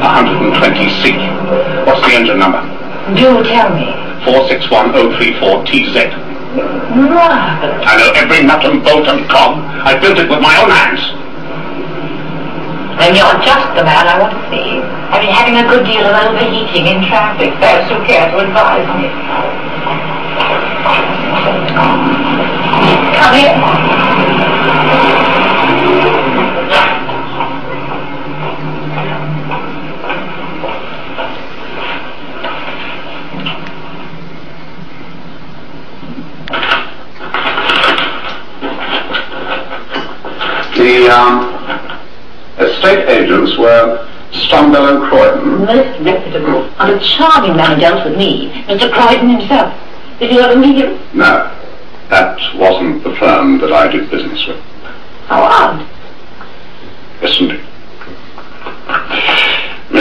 120C. What's the engine number? Do tell me. 461034TZ. Marvelous. I know every nut and bolt and cog. I built it with my own hands. Then you're just the man I want to see. I've been having a good deal of overheating in traffic. There's who care to advise me. The um, estate agents were Stumble and Croydon. Most reputable. And a charming man who dealt with me. Mr. Croydon himself. Did you ever meet him? No, that wasn't the firm that I did business with. How odd. Yes, indeed.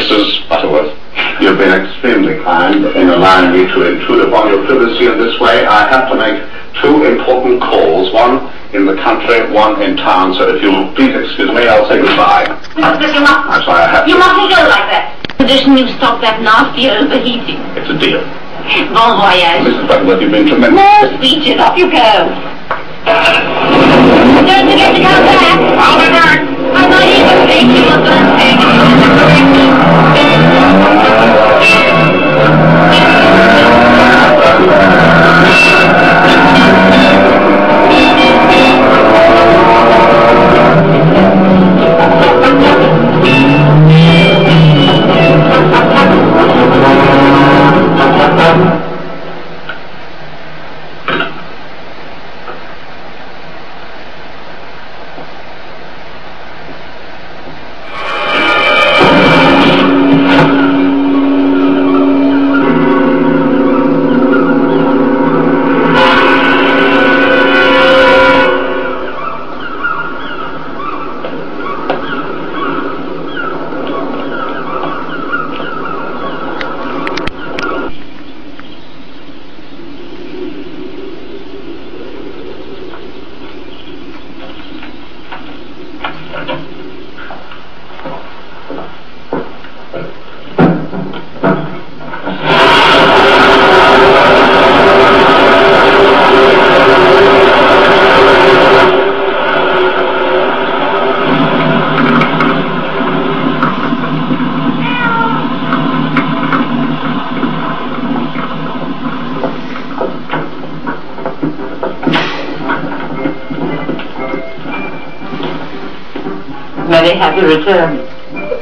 Mrs. Butterworth, you've been extremely kind in allowing me to intrude upon your privacy in this way. I have to make two important calls, one in the country, one in town, so if you'll please excuse me, I'll say goodbye. Mr. you must, I'm sorry I have you to. mustn't go like that. Condition you stop that nasty overheating. It's a deal. Bon voyage. Mrs. Butterworth, you've been tremendous. More speeches, off you go. Don't forget to come back. I'll be back. I'm not even thinking of the Very happy return.